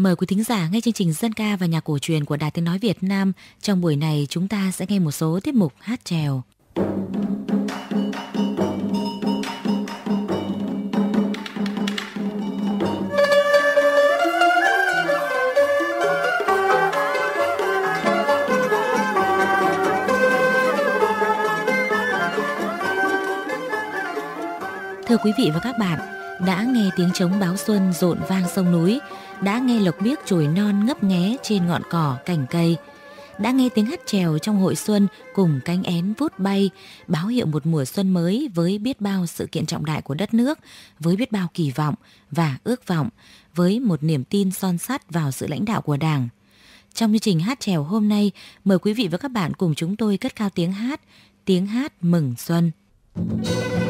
Mời quý thính giả nghe chương trình dân ca và nhạc cổ truyền của Đài Tiếng Nói Việt Nam. Trong buổi này chúng ta sẽ nghe một số tiết mục hát trèo. Thưa quý vị và các bạn, đã nghe tiếng trống báo xuân rộn vang sông núi, đã nghe lộc biếc chồi non ngấp nghé trên ngọn cỏ cành cây, đã nghe tiếng hát trèo trong hội xuân cùng cánh én vút bay, báo hiệu một mùa xuân mới với biết bao sự kiện trọng đại của đất nước, với biết bao kỳ vọng và ước vọng, với một niềm tin son sắt vào sự lãnh đạo của Đảng. Trong chương trình hát trèo hôm nay, mời quý vị và các bạn cùng chúng tôi cất cao tiếng hát, tiếng hát mừng xuân. dòng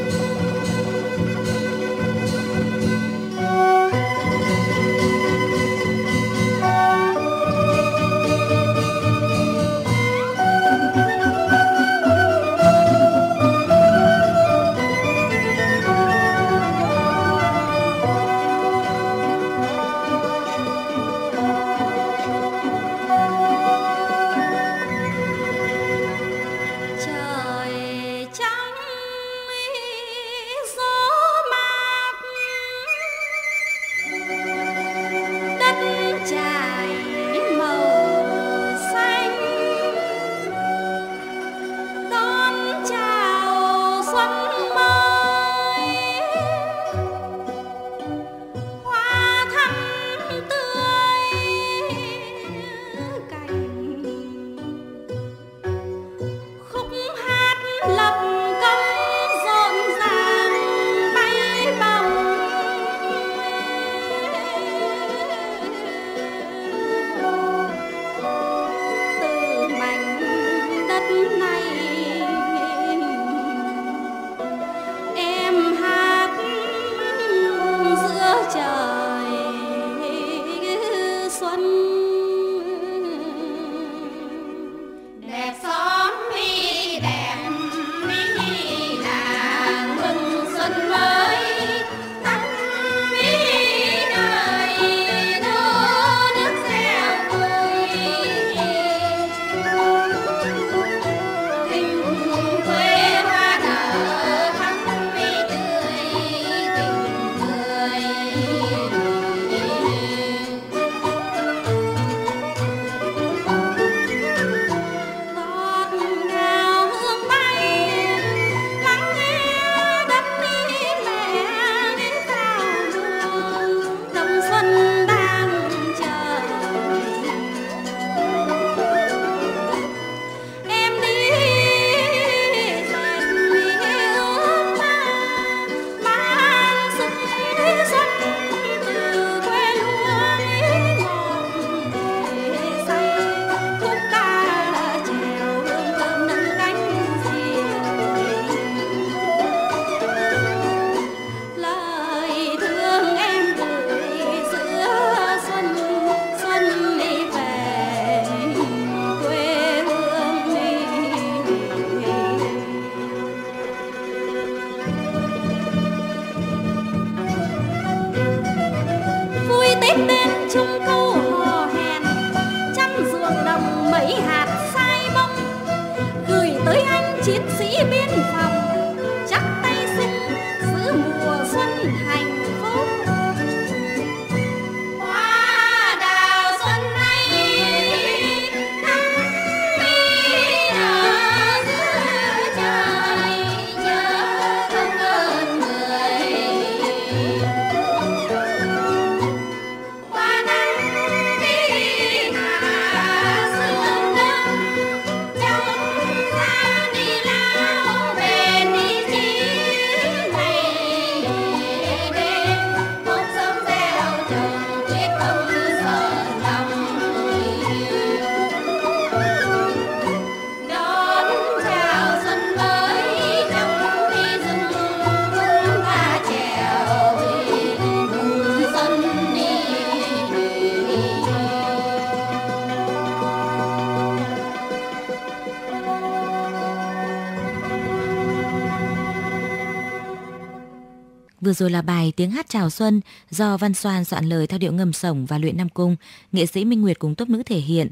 Vừa rồi là bài Tiếng hát chào xuân do Văn Soan soạn lời theo điệu ngầm sổng và luyện Nam Cung, nghệ sĩ Minh Nguyệt cùng tốp nữ thể hiện.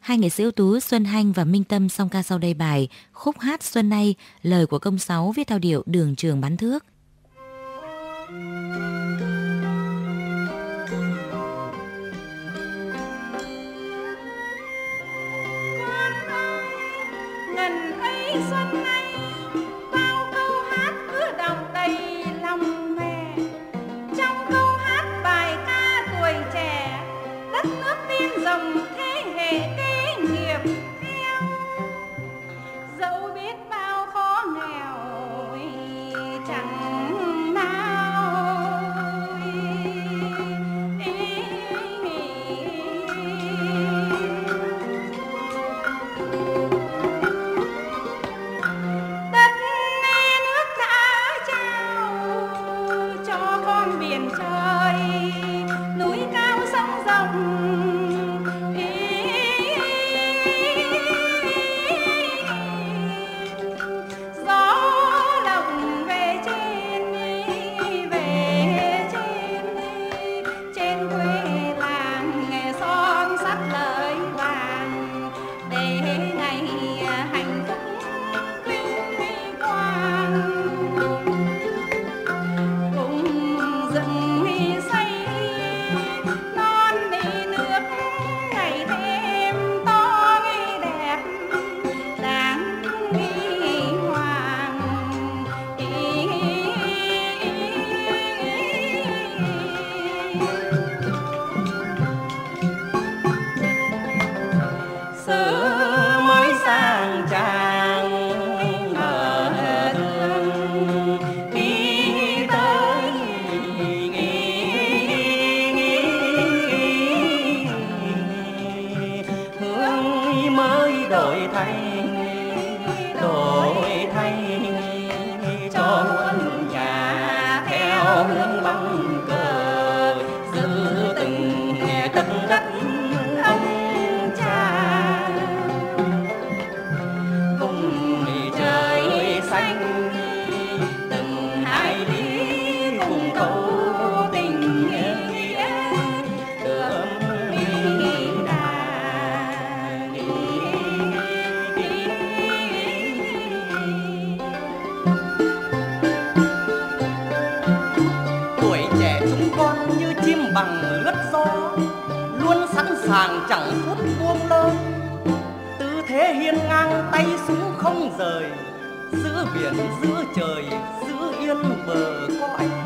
Hai nghệ sĩ ưu tú Xuân Hanh và Minh Tâm song ca sau đây bài Khúc hát xuân nay, lời của công sáu viết theo điệu Đường trường bán thước. ngang tay súng không rời giữa biển giữa trời giữa yên bờ cõi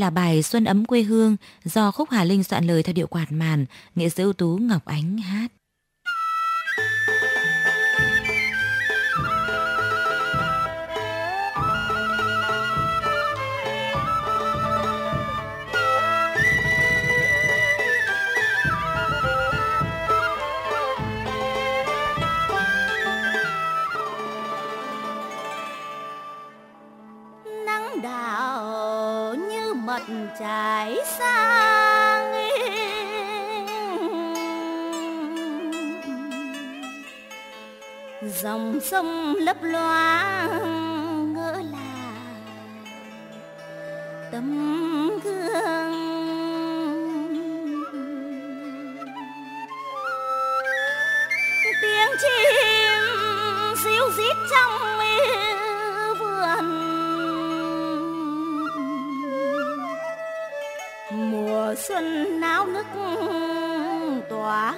là bài Xuân ấm quê hương do Khúc Hà Linh soạn lời theo điệu quạt màn, nghệ sĩ ưu tú Ngọc Ánh hát. Xíu rít trong vườn. Mùa xuân náo nức tỏa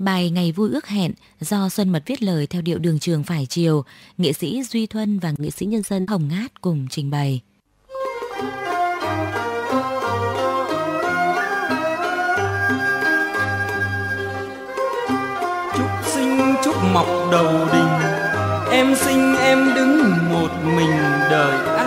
Bài Ngày vui ước hẹn do Xuân Mật viết lời theo điệu đường trường phải chiều, nghệ sĩ Duy Thuân và nghệ sĩ nhân dân Hồng Ngát cùng trình bày. Chúc sinh chúc mọc đầu đình, em sinh em đứng một mình đời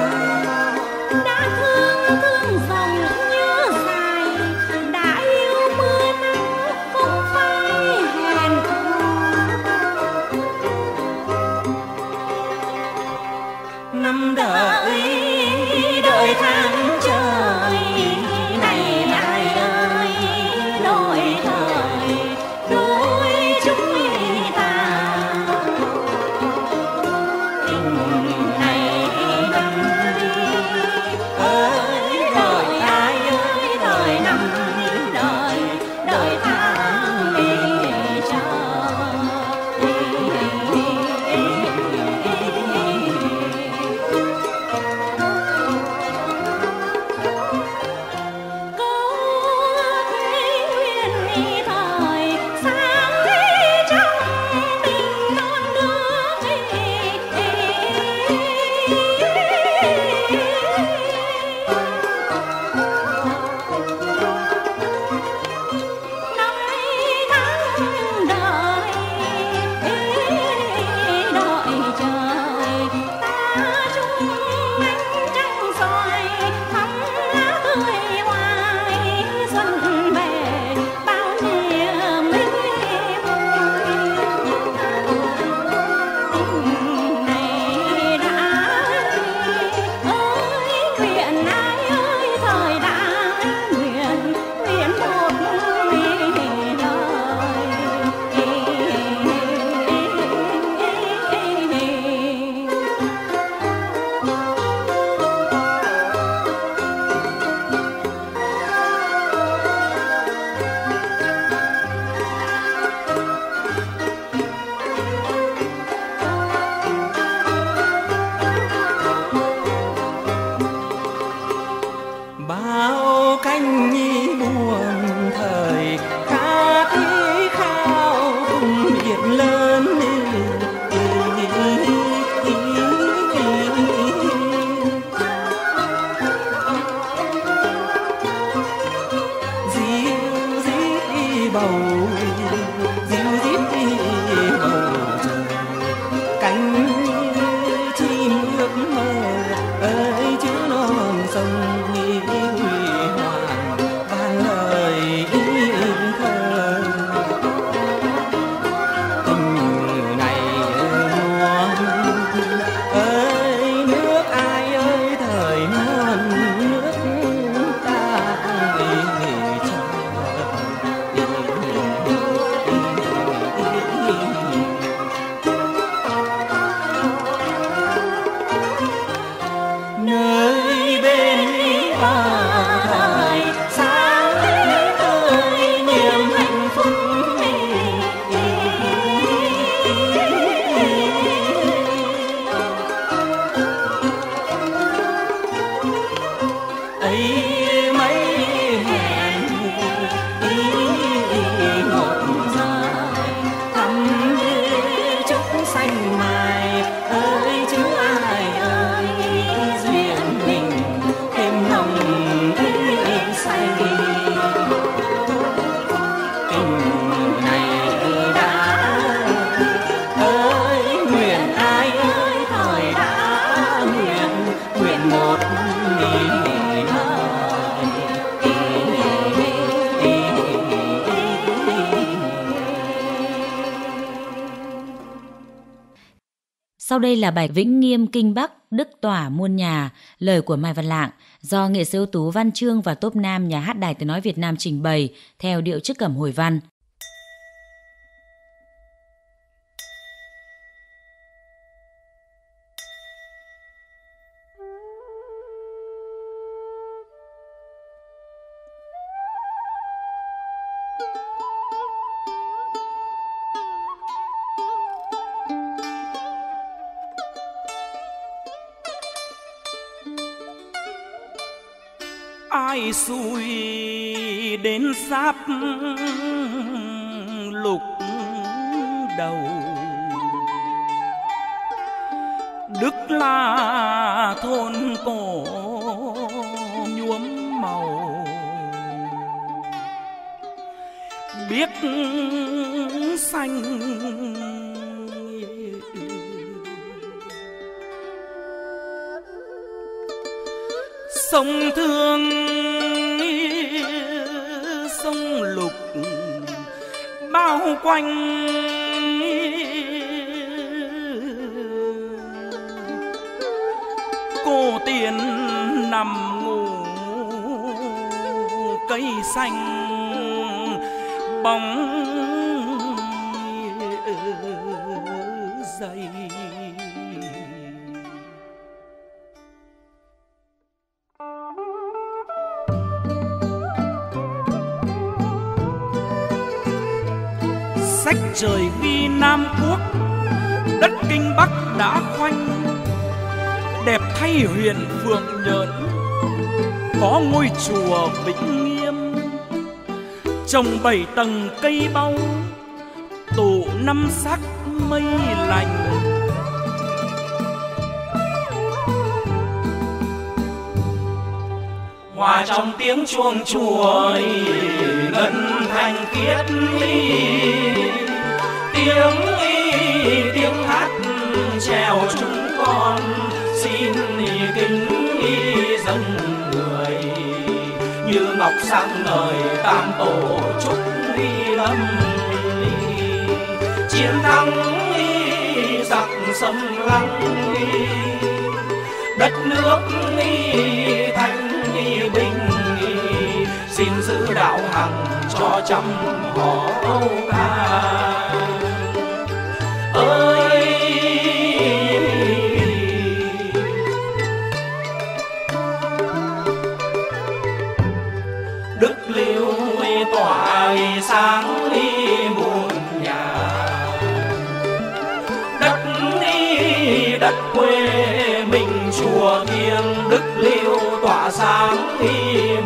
đây là bài Vĩnh Nghiêm Kinh Bắc, Đức Tỏa Muôn Nhà, lời của Mai Văn Lạng, do nghệ sĩ ưu tú Văn Trương và Tốp Nam Nhà hát Đài Tiếng Nói Việt Nam trình bày theo điệu chức cẩm hồi văn. Đến lục đầu. Đức là thôn cổ nhuốm màu. Biết xanh sông thương sông lục bao quanh. Cô tiền nằm ngủ cây xanh bóng sách trời ghi Nam Quốc, Đất Kinh Bắc đã khoanh. Đẹp thay huyền Phượng Nhợn Có ngôi chùa Vĩnh Nghiêm. Trồng bảy tầng cây bau Tụ năm sắc mây lành. Hòa trong tiếng chuông chùa ngân thanh khiết tiếng y tiếng hát trèo chúng con. Xin kính y dân người, như ngọc sáng ngời tam tổ chúc lâm chiến thắng giặc xâm lăng đất nước thanh bình xin giữ đạo hằng cho trăm họ âu ca ơi đức liêu tỏa sáng muôn nhà đất đất quê mình chùa thiêng. Đức liêu tỏa sáng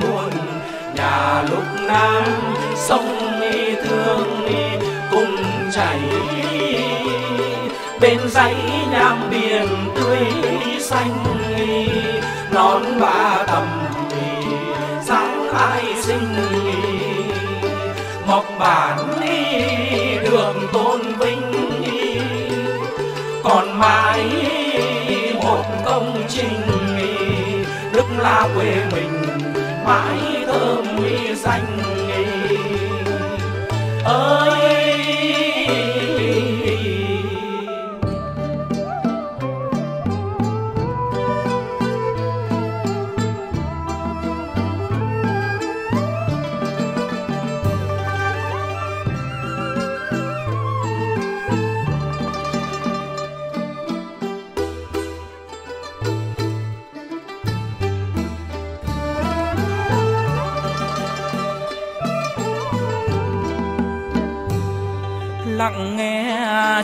muôn nhà lúc nam sông thương cùng chảy bên dãy nham biển tươi xanh non ba tầm sáng ai sinh mộc bản đường tôn vinh, còn mãi một công trình đức la quê mình mãi thơm danh ơi!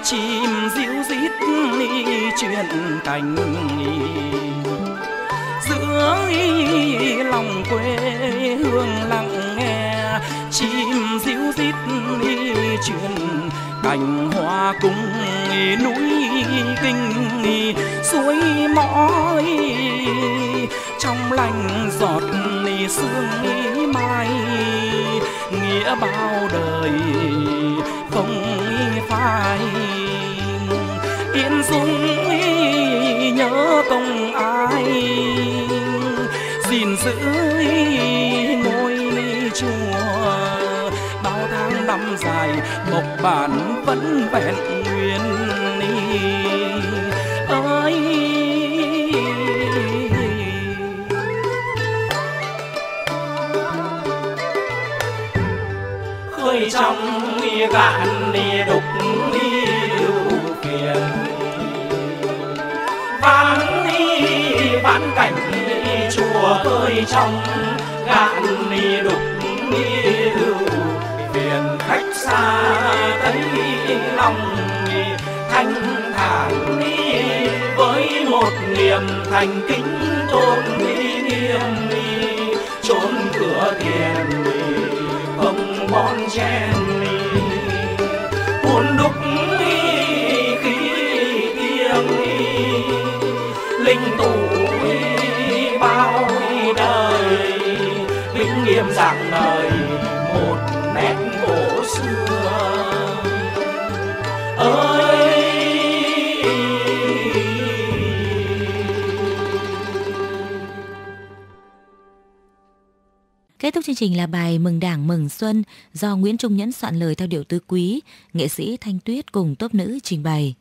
Chim ríu rít chuyện cảnh, giữa lòng quê hương lặng nghe chim ríu rít chuyện. Cành hoa cung núi kinh, suối mỏi. Trong lành giọt sương mai, nghĩa bao đời không phai. Yên dung nhớ công ai, gìn giữ năm dài mộc bản vẫn vẹn nguyên ni. Ơi khơi trong đi gạn đi đục đi lưu phiền. Vắng đi vắng cảnh chùa hơi trong gạn đi đục đi xa thấy lòng thanh thản đi. Với một niềm thành kính tôn nghiêm đi trốn cửa tiền đi không bon chen đi. Buồn đúc đi khí tiếng đi, linh tụ bao đời. Vĩnh nghiêm dạng đời Kết thúc chương trình là bài Mừng Đảng Mừng Xuân do Nguyễn Trung Nhẫn soạn lời theo điệu tứ quý, nghệ sĩ Thanh Tuyết cùng tốp nữ trình bày.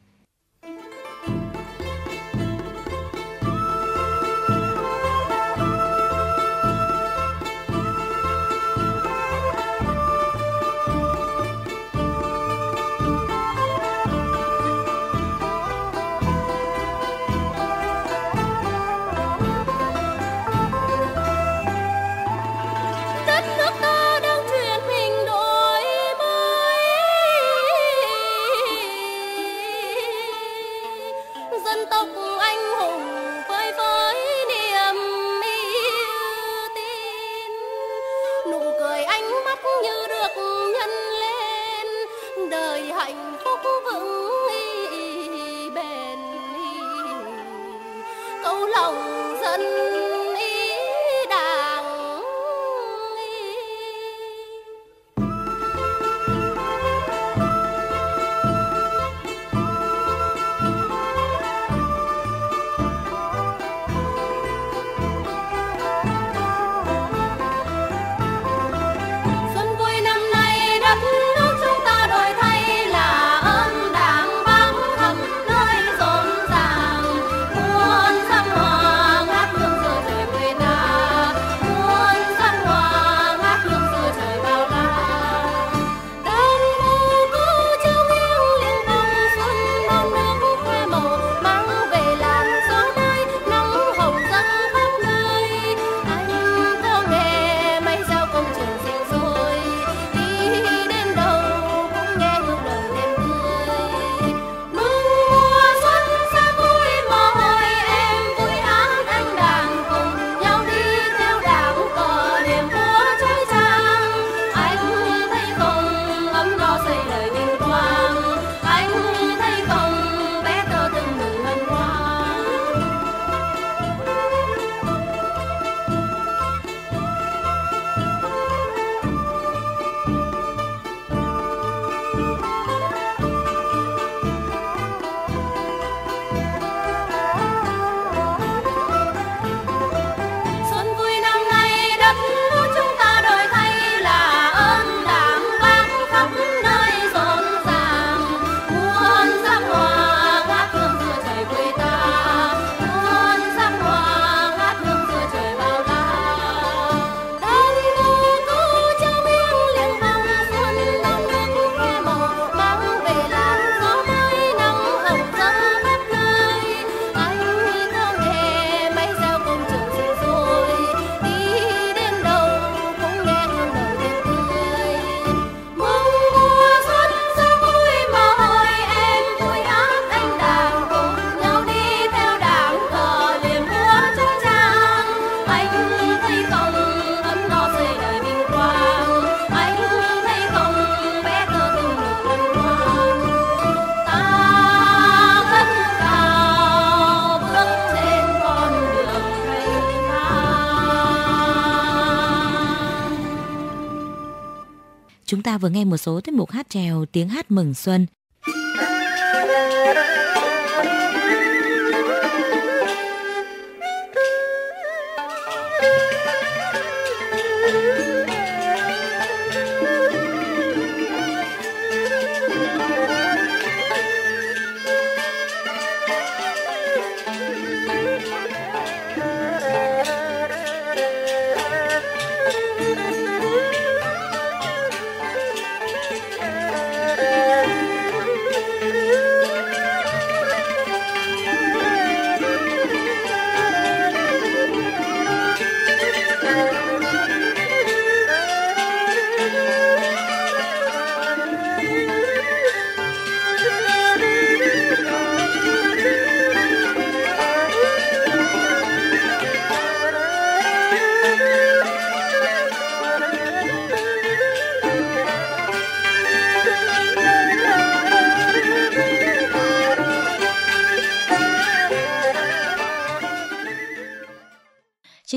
Chúng ta vừa nghe một số tiết mục hát trèo tiếng hát mừng xuân.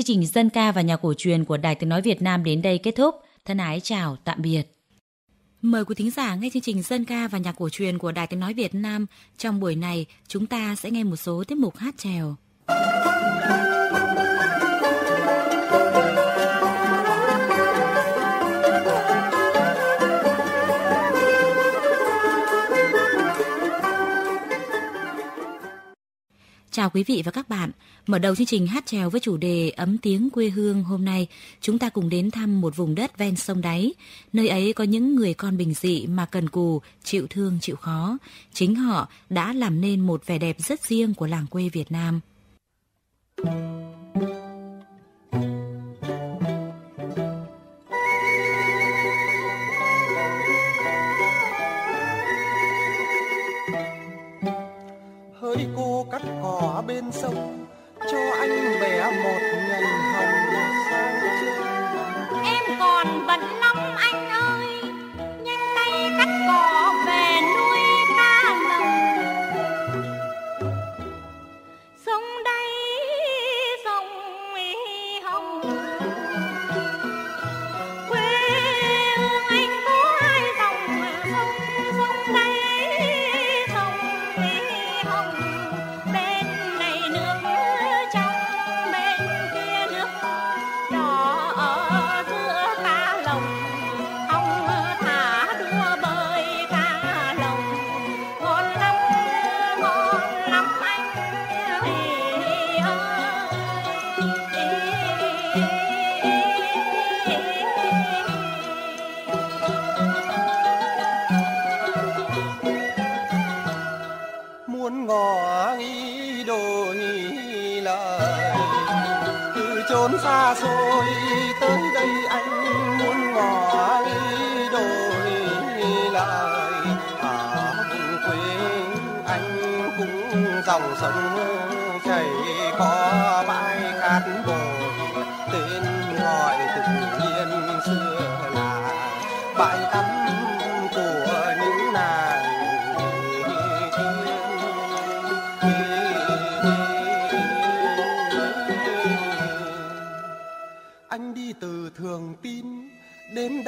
Chương trình dân ca và nhạc cổ truyền của Đài Tiếng Nói Việt Nam đến đây kết thúc. Thân ái chào, tạm biệt. Mời quý thính giả nghe chương trình dân ca và nhạc cổ truyền của Đài Tiếng Nói Việt Nam. Trong buổi này, chúng ta sẽ nghe một số tiết mục hát trèo. Chào quý vị và các bạn. Mở đầu chương trình hát trèo với chủ đề Ấm tiếng quê hương hôm nay, chúng ta cùng đến thăm một vùng đất ven sông đáy. Nơi ấy có những người con bình dị mà cần cù, chịu thương chịu khó. Chính họ đã làm nên một vẻ đẹp rất riêng của làng quê Việt Nam. hỡi một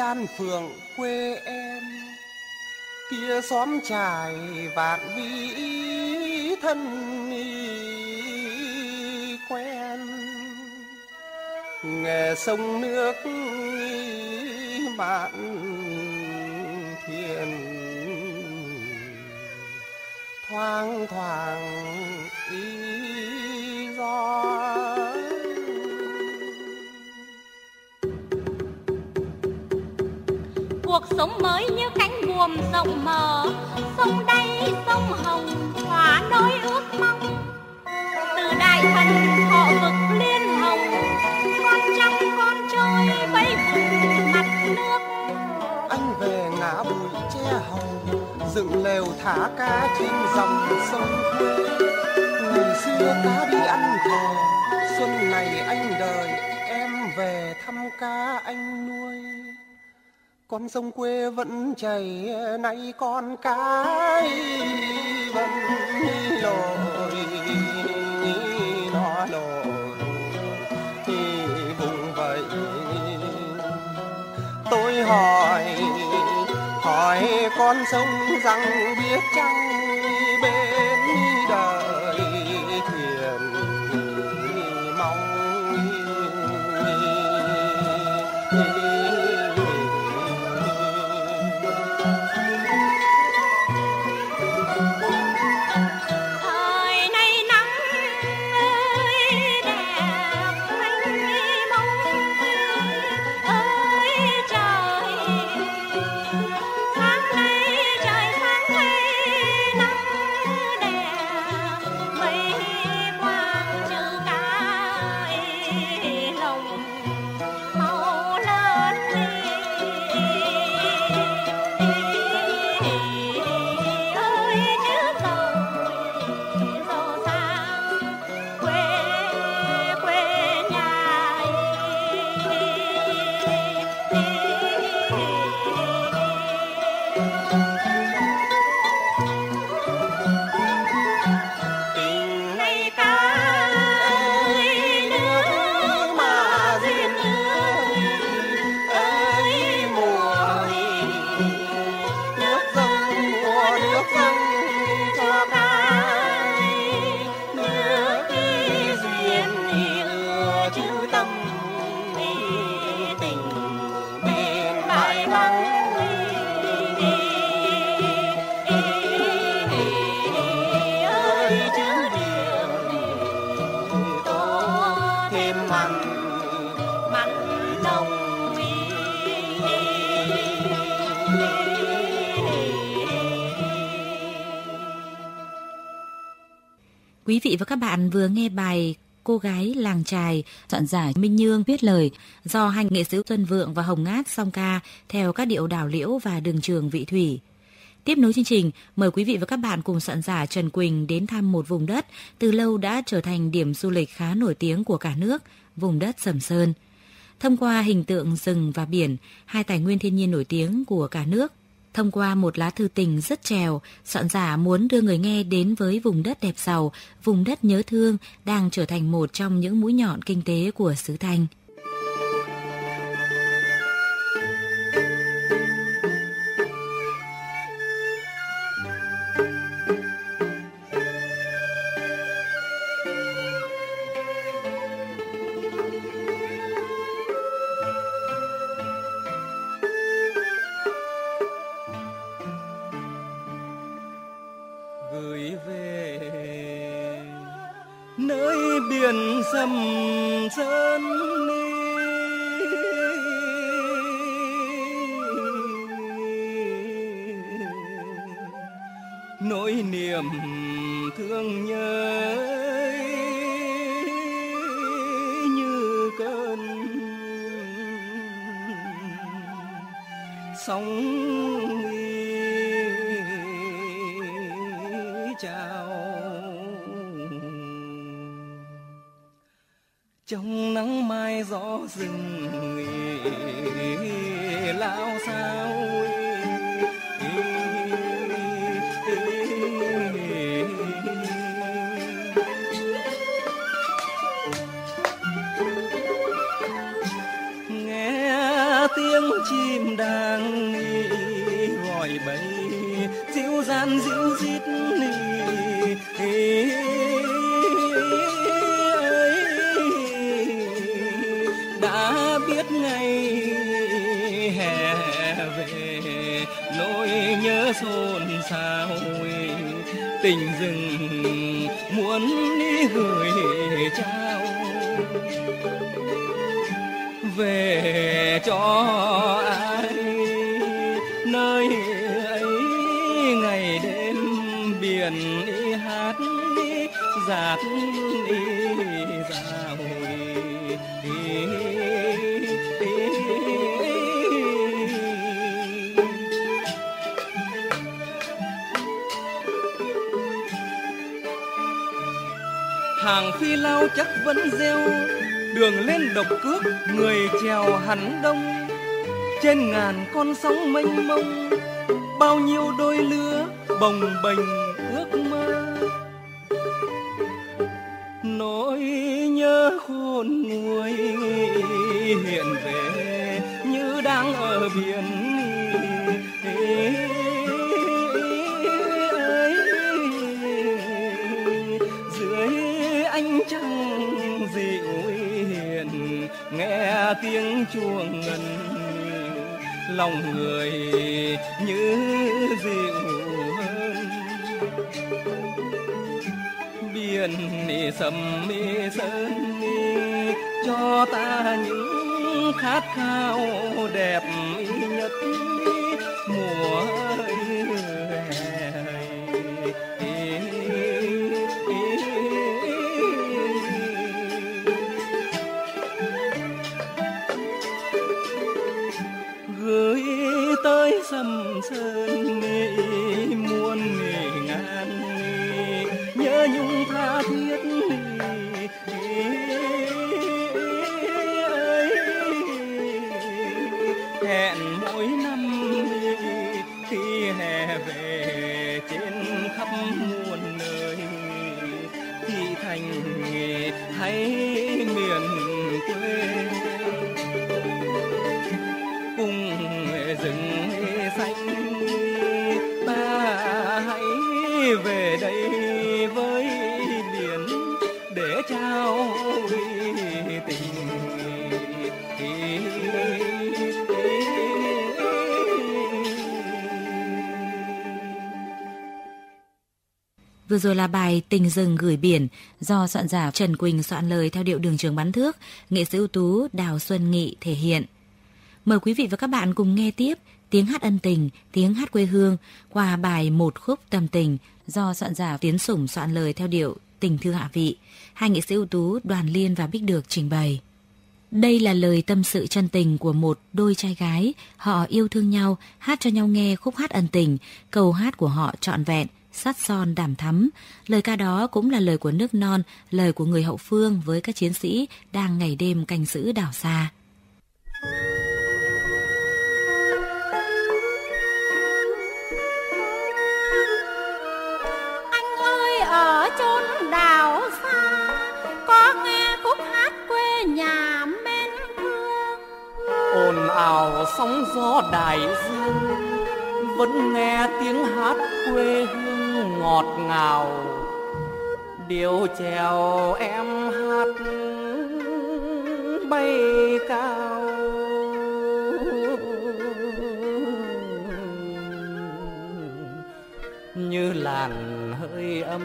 đan phượng quê em. Kia xóm trài vạn vĩ thân quen. Nghề sông nước mạn thuyền. Thoang thoảng sống mới như cánh buồm rộng mở. Sông đây sông hồng hóa nỗi ước mong. Từ đại thần, họ vực liên hồng. Con trăng, con trôi vẫy vùng mặt nước. Anh về ngã bụi che hồng, dựng lều thả cá trên dòng sông. Quê ngày xưa cá đi ăn thề xuân này anh đợi em về thăm cá anh nuôi con sông quê vẫn chảy, nay con cái vẫn lội nó lội, thì vùng vậy. Tôi hỏi hỏi con sông rằng biết chăng bên đời thuyền mong Quý vị và các bạn vừa nghe bài Cô gái làng trài, soạn giả Minh Nhương viết lời do hai nghệ sĩ Tuân Vượng và Hồng Ngát song ca theo các điệu đào liễu và đường trường vị thủy. Tiếp nối chương trình, mời quý vị và các bạn cùng soạn giả Trần Quỳnh đến thăm một vùng đất từ lâu đã trở thành điểm du lịch khá nổi tiếng của cả nước, vùng đất Sầm Sơn. Thông qua hình tượng rừng và biển, hai tài nguyên thiên nhiên nổi tiếng của cả nước, Thông qua một lá thư tình rất trèo, soạn giả muốn đưa người nghe đến với vùng đất đẹp giàu, vùng đất nhớ thương đang trở thành một trong những mũi nhọn kinh tế của xứ Thanh. Gió tình rừng chắc vẫn rêu, đường lên độc cước, người trèo hẳn đông. Trên ngàn con sóng mênh mông, bao nhiêu đôi lứa bồng bềnh sầm sơn cho ta những khát khao đẹp nhất mùa Vừa rồi là bài Tình rừng gửi biển do soạn giả Trần Quỳnh soạn lời theo điệu đường trường bắn thước, nghệ sĩ ưu tú Đào Xuân Nghị thể hiện. Mời quý vị và các bạn cùng nghe tiếp tiếng hát ân tình, tiếng hát quê hương qua bài Một khúc tâm tình do soạn giả Tiến Sủng soạn lời theo điệu Tình thư hạ vị. Hai nghệ sĩ ưu tú Đoàn Liên và Bích Được trình bày. Đây là lời tâm sự chân tình của một đôi trai gái, họ yêu thương nhau, hát cho nhau nghe khúc hát ân tình, câu hát của họ trọn vẹn, sắt son đảm thắm. Lời ca đó cũng là lời của nước non, lời của người hậu phương với các chiến sĩ đang ngày đêm canh giữ đảo xa. anh ơi ở chốn đảo xa có nghe khúc hát quê nhà men thương ồn ào sóng gió đại dương vẫn nghe tiếng hát quê hương ngọt ngào. Điệu chèo em hát bay cao. Như làn hơi ấm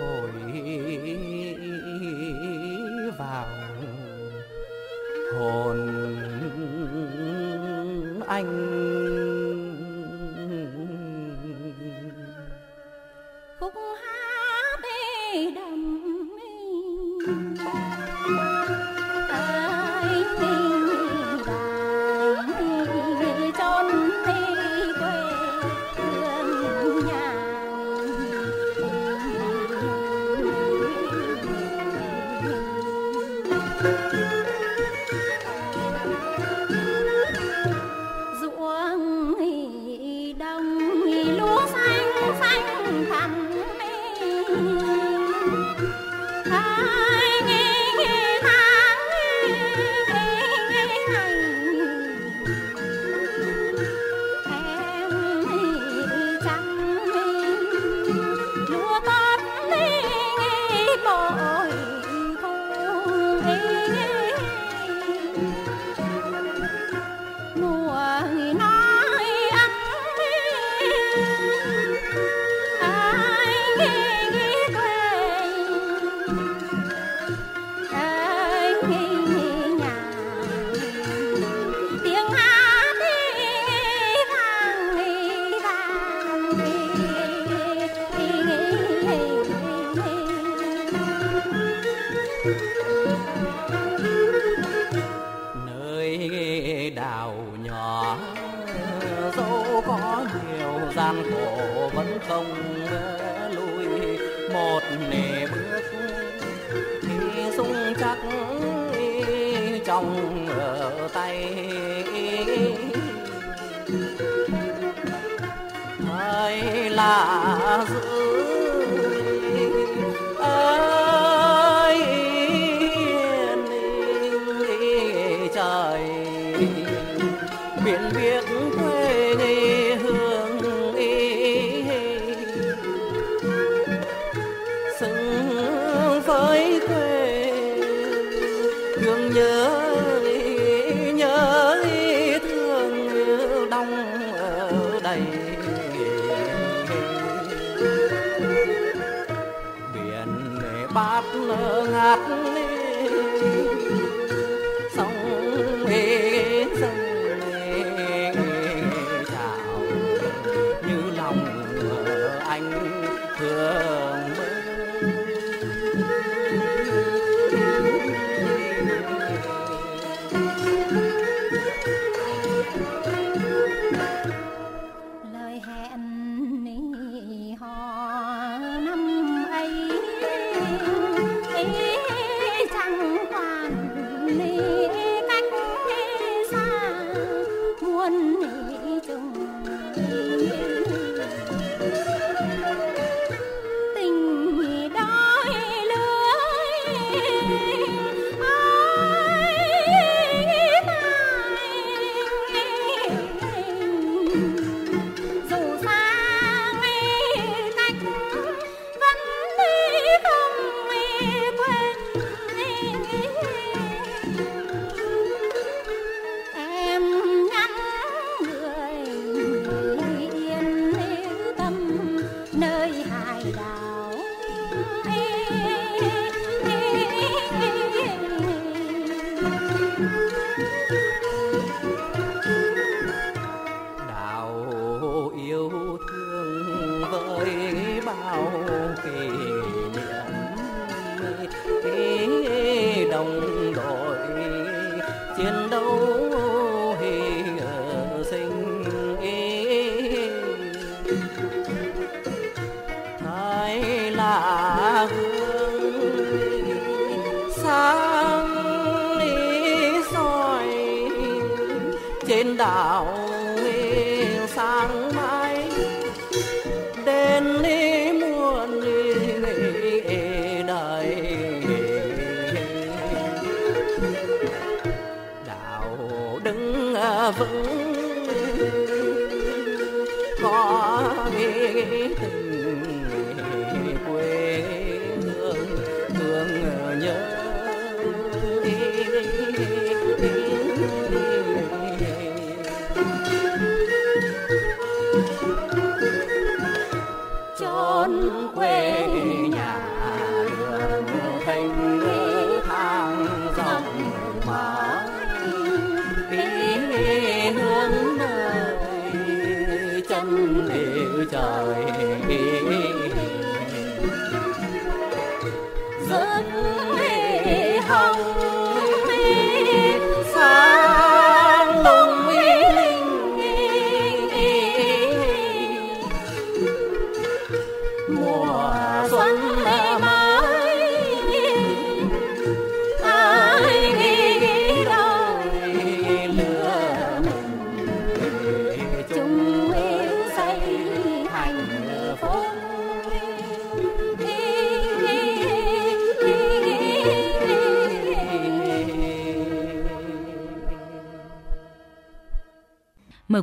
thổi vào. Hồn anh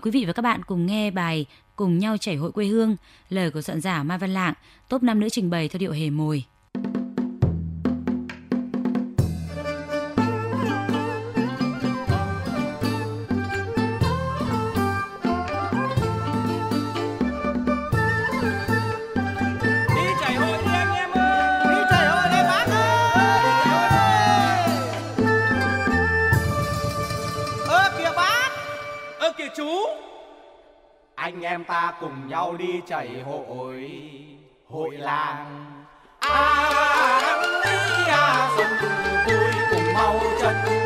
quý vị và các bạn cùng nghe bài Cùng nhau chảy hội quê hương, lời của soạn giả Mai Văn Lạng, top 5 nữ trình bày theo điệu hề mồi. em ta cùng nhau đi chảy hội hội làng. À, à, à, à, à, à, à, à, à, à, à, à, à,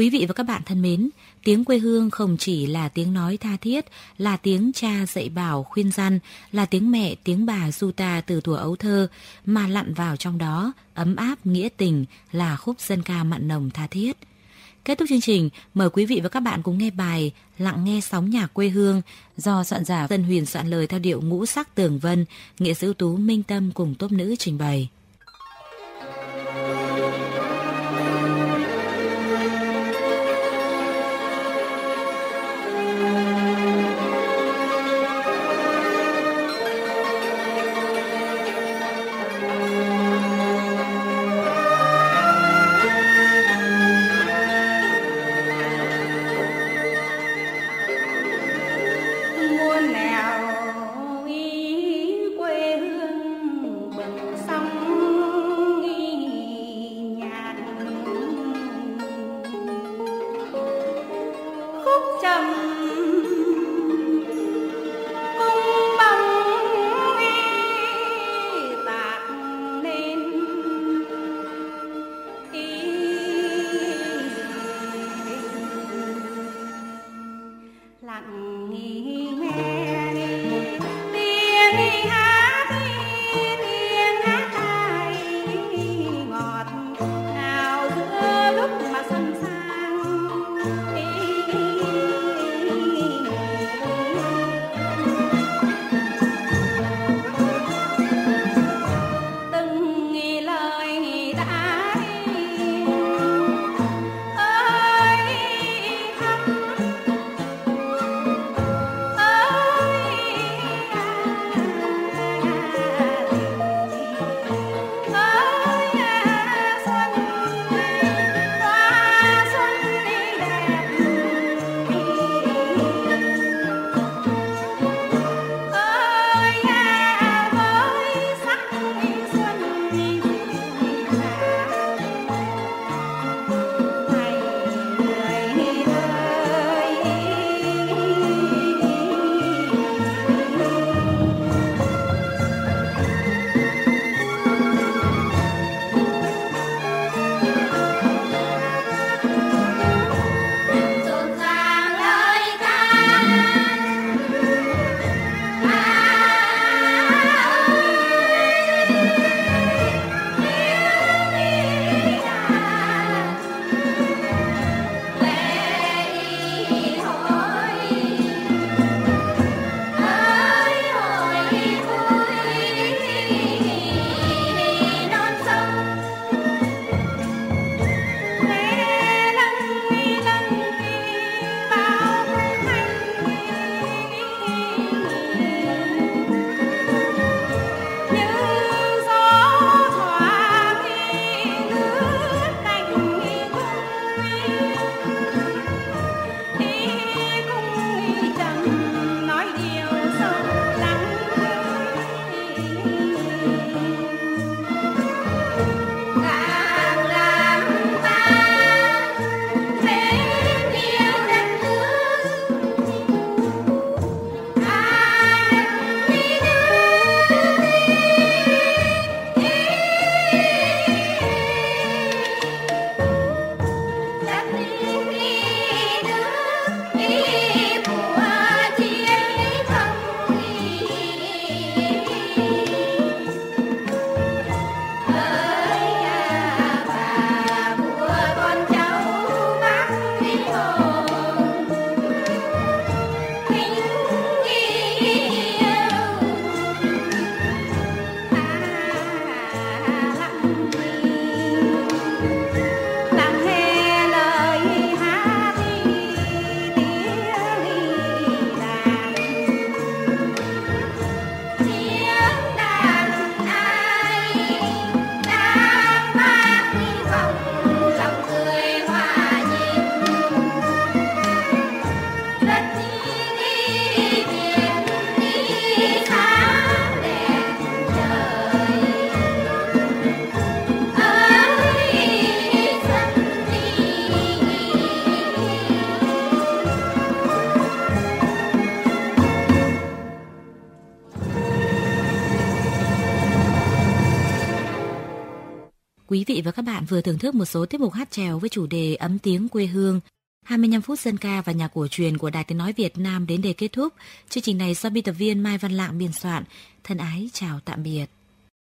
Quý vị và các bạn thân mến, tiếng quê hương không chỉ là tiếng nói tha thiết, là tiếng cha dạy bảo khuyên răn, là tiếng mẹ, tiếng bà du ta từ thuở ấu thơ, mà lặn vào trong đó, ấm áp, nghĩa tình, là khúc dân ca mặn nồng tha thiết. Kết thúc chương trình, mời quý vị và các bạn cùng nghe bài Lặng nghe sóng nhạc quê hương do soạn giả Tân Huyền soạn lời theo điệu ngũ sắc tường vân, nghệ sĩ ưu tú Minh Tâm cùng tốp nữ trình bày. Vị và các bạn vừa thưởng thức một số tiết mục hát trèo với chủ đề ấm tiếng quê hương. 25 phút dân ca và nhạc cổ truyền của Đài Tiếng Nói Việt Nam đến đây kết thúc. Chương trình này do biên tập viên Mai Văn Lạng biên soạn. Thân ái chào tạm biệt.